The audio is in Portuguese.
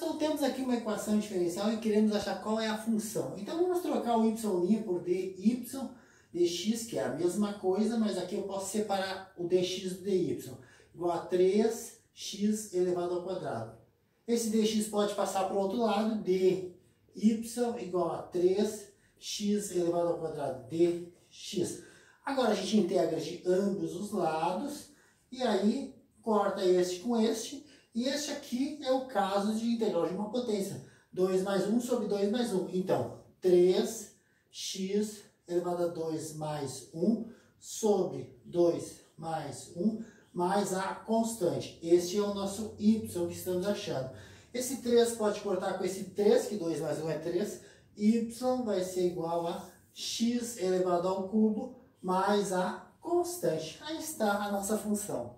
Pessoal, temos aqui uma equação diferencial e queremos achar qual é a função. Então vamos trocar o y' por dy dx, que é a mesma coisa, mas aqui eu posso separar o dx do dy, igual a 3x elevado ao quadrado. Esse dx pode passar para o outro lado, dy igual a 3x elevado ao quadrado dx. Agora a gente integra de ambos os lados, e aí corta este com este, e este aqui é o caso de integral de uma potência. 2 mais 1 sobre 2 mais 1. Então, 3x elevado a 2 mais 1 sobre 2 mais 1 mais a constante. Este é o nosso y que estamos achando. Esse 3 pode cortar com esse 3, que 2 mais 1 é 3. y vai ser igual a x elevado ao cubo mais a constante. Aí está a nossa função.